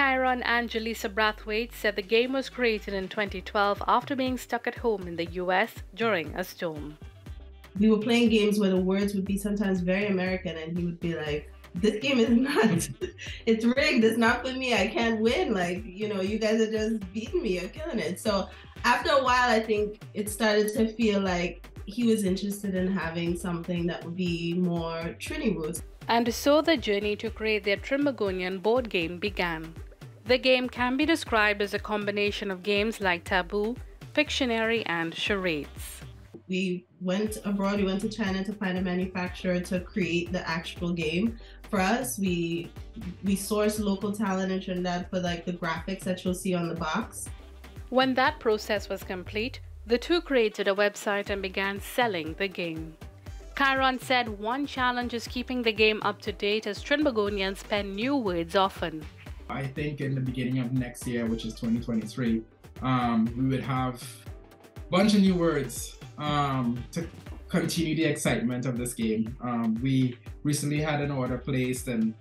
Kieran and Jahlisa Brathwaite said the game was created in 2012 after being stuck at home in the US during a storm. We were playing games where the words would be sometimes very American, and he would be like, This game is not, it's rigged, it's not for me, I can't win. Like, you know, you guys are just beating me, you're killing it. So after a while, I think it started to feel like he was interested in having something that would be more Trini roots. And so the journey to create their Trinbagonian board game began. The game can be described as a combination of games like Taboo, Pictionary, and Charades. We went abroad, we went to China to find a manufacturer to create the actual game. For us, we we sourced local talent in Trinidad for like the graphics that you'll see on the box. When that process was complete, the two created a website and began selling the game. Kieran said one challenge is keeping the game up to date as Trinbagonians pen new words often. I think in the beginning of next year, which is 2023, um, we would have a bunch of new words um, to continue the excitement of this game. Um, we recently had an order placed, and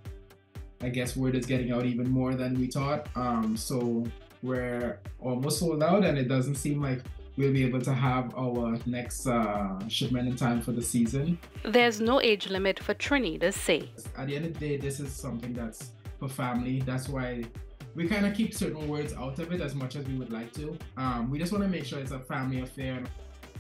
I guess word is getting out even more than we thought. Um, so we're almost sold out, and it doesn't seem like we'll be able to have our next uh, shipment in time for the season. There's no age limit for Trini Dus Say. At the end of the day, this is something that's for family. That's why we kind of keep certain words out of it as much as we would like to. Um, we just want to make sure it's a family affair.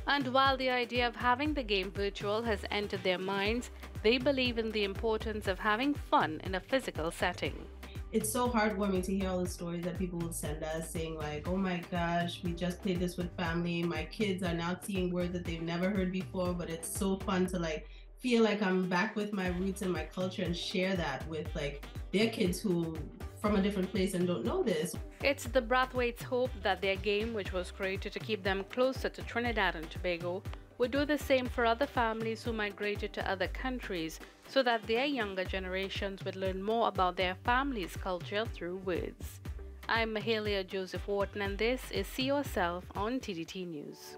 And while the idea of having the game virtual has entered their minds, they believe in the importance of having fun in a physical setting it's so heartwarming to hear all the stories that people will send us saying like oh my gosh we just played this with family my kids are now seeing words that they've never heard before but it's so fun to like feel like i'm back with my roots and my culture and share that with like their kids who from a different place and don't know this it's the brathwaites hope that their game which was created to keep them closer to trinidad and tobago would do the same for other families who migrated to other countries so that their younger generations would learn more about their family's culture through words. I'm Mahalia Joseph Wharton and this is See Yourself on TTT News.